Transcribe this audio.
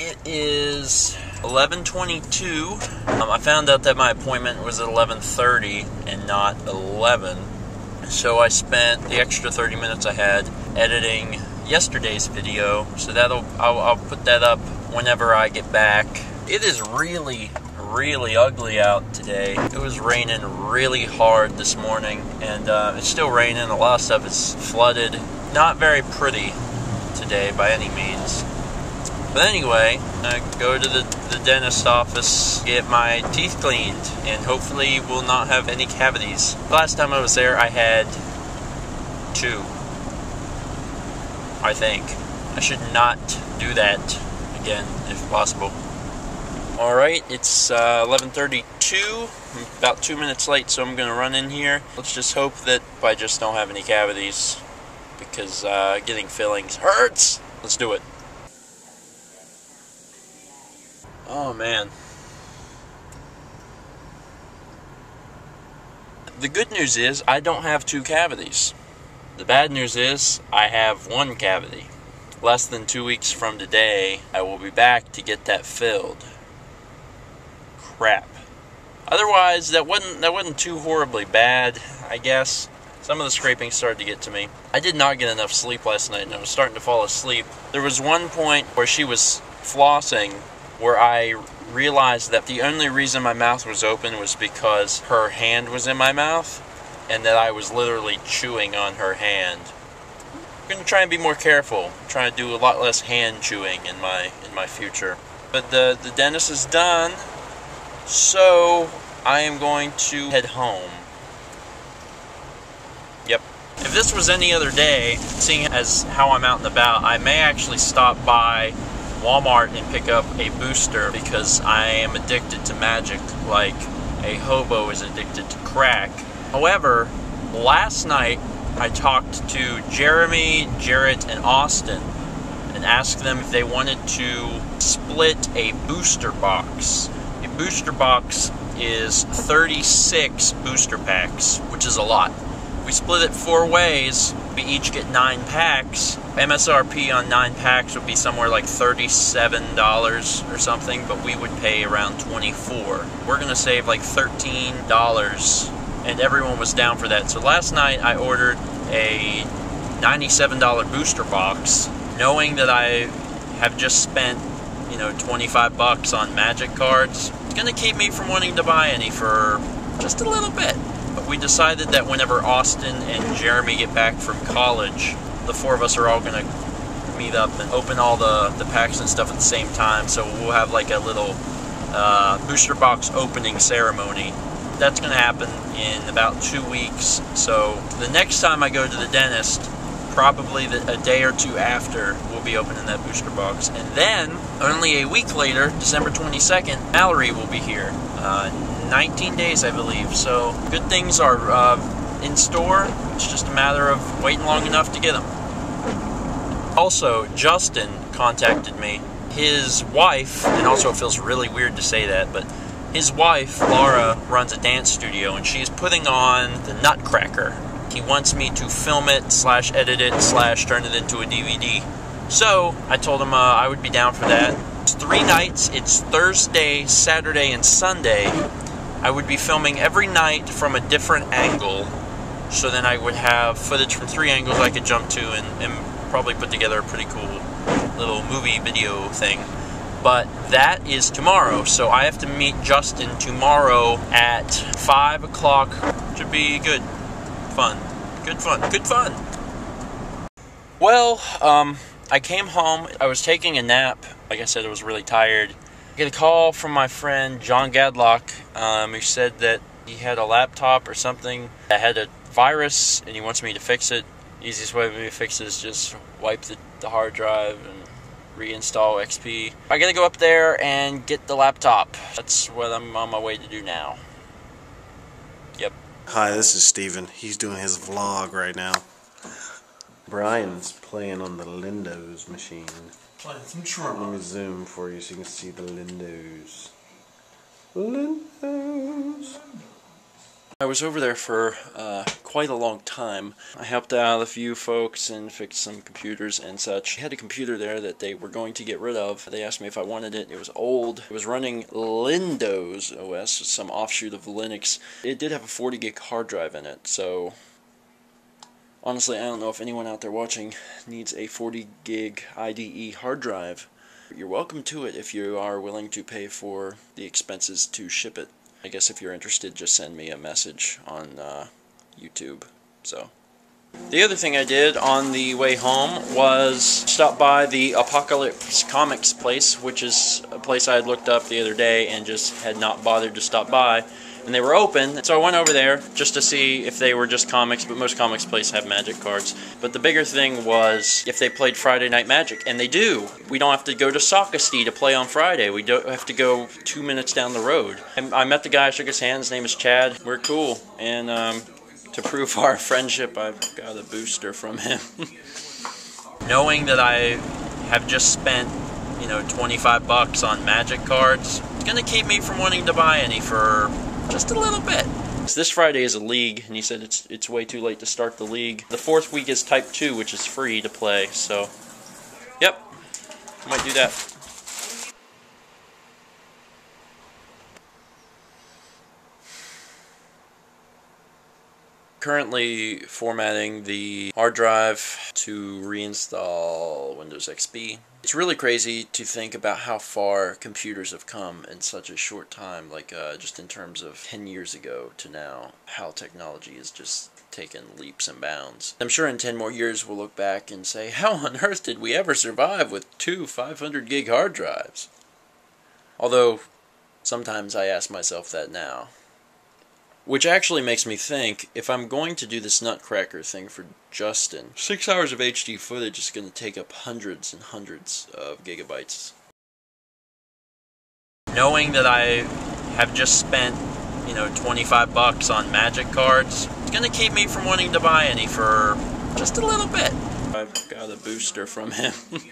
It is 11:22. Um, I found out that my appointment was at 11:30 and not 11. So I spent the extra 30 minutes I had editing yesterday's video. So that'll I'll, I'll put that up whenever I get back. It is really really ugly out today. It was raining really hard this morning, and uh, it's still raining. A lot of stuff is flooded. Not very pretty today by any means. But anyway, I go to the, the dentist office, get my teeth cleaned, and hopefully will not have any cavities. Last time I was there, I had two. I think. I should not do that again if possible. All right, it's uh, 11:32. I'm about two minutes late, so I'm gonna run in here. Let's just hope that I just don't have any cavities, because uh, getting fillings hurts. Let's do it. Oh man. The good news is I don't have two cavities. The bad news is I have one cavity. Less than two weeks from today, I will be back to get that filled crap. Otherwise, that wasn't that wasn't too horribly bad, I guess. Some of the scraping started to get to me. I did not get enough sleep last night, and I was starting to fall asleep. There was one point where she was flossing where I realized that the only reason my mouth was open was because her hand was in my mouth, and that I was literally chewing on her hand. I'm gonna try and be more careful. Try to do a lot less hand chewing in my in my future. But the the dentist is done. So, I am going to head home. Yep. If this was any other day, seeing as how I'm out and about, I may actually stop by Walmart and pick up a booster because I am addicted to magic like a hobo is addicted to crack. However, last night I talked to Jeremy, Jarrett, and Austin and asked them if they wanted to split a booster box A booster box is 36 booster packs, which is a lot. We split it four ways. We each get nine packs. MSRP on nine packs would be somewhere like $37 or something, but we would pay around 24. We're to save like $13, and everyone was down for that. So last night I ordered a $97 booster box, knowing that I have just spent, you know, 25 bucks on magic cards It's to keep me from wanting to buy any for just a little bit. But we decided that whenever Austin and Jeremy get back from college, the four of us are all to meet up and open all the, the packs and stuff at the same time. So we'll have like a little uh, booster box opening ceremony. That's to happen in about two weeks. So the next time I go to the dentist, probably the, a day or two after we'll be opening that booster box. And then, only a week later, December 22nd, Mallory will be here. Uh, 19 days, I believe. So, good things are uh, in store. It's just a matter of waiting long enough to get them. Also, Justin contacted me. His wife, and also it feels really weird to say that, but his wife, Laura, runs a dance studio and she's putting on the Nutcracker he wants me to film it, slash edit it, slash turn it into a DVD. So I told him uh, I would be down for that. It's three nights. It's Thursday, Saturday, and Sunday. I would be filming every night from a different angle. So then I would have footage from three angles I could jump to and, and probably put together a pretty cool little movie video thing. But that is tomorrow, so I have to meet Justin tomorrow at 5 o'clock. Should be good fun. Good fun. Good fun. Well, um, I came home. I was taking a nap. Like I said, I was really tired. I get a call from my friend John Gadlock. Um, said that he had a laptop or something that had a virus and he wants me to fix it. Easiest way for me to fix it is just wipe the, the hard drive and reinstall XP. I gotta go up there and get the laptop. That's what I'm on my way to do now. Yep. Hi, this is Stephen. He's doing his vlog right now. Brian's playing on the Lindos machine. Playing some Tron. Let me zoom for you so you can see the Lindos. Lindos. I was over there for uh, quite a long time. I helped out a few folks and fixed some computers and such. I had a computer there that they were going to get rid of. They asked me if I wanted it. It was old. It was running Lindows OS, some offshoot of Linux. It did have a 40 gig hard drive in it, so honestly, I don't know if anyone out there watching needs a 40 gig IDE hard drive. You're welcome to it if you are willing to pay for the expenses to ship it. I guess if you're interested, just send me a message on uh, YouTube. So. The other thing I did on the way home was stop by the Apocalypse Comics place, which is a place I had looked up the other day and just had not bothered to stop by and they were open. So I went over there just to see if they were just comics, but most comics places have magic cards. But the bigger thing was if they played Friday Night Magic, and they do. We don't have to go to Socastee to play on Friday. We don't have to go two minutes down the road. I met the guy, shook his hand. His name is Chad. We're cool, and um, to prove our friendship, I've got a booster from him. Knowing that I have just spent, you know, 25 bucks on magic cards, it's to keep me from wanting to buy any for just a little bit. This Friday is a league, and he said it's it's way too late to start the league. The fourth week is Type 2, which is free to play, so, yep, might do that. Currently formatting the hard drive to reinstall Windows XP. It's really crazy to think about how far computers have come in such a short time, like uh, just in terms of 10 years ago to now, how technology has just taken leaps and bounds. I'm sure in 10 more years we'll look back and say, how on earth did we ever survive with two 500 gig hard drives? Although, sometimes I ask myself that now. Which actually makes me think if I'm going to do this Nutcracker thing for Justin, six hours of HD footage is going to take up hundreds and hundreds of gigabytes. Knowing that I have just spent, you know, 25 bucks on magic cards, it's going to keep me from wanting to buy any for just a little bit. I've got a booster from him.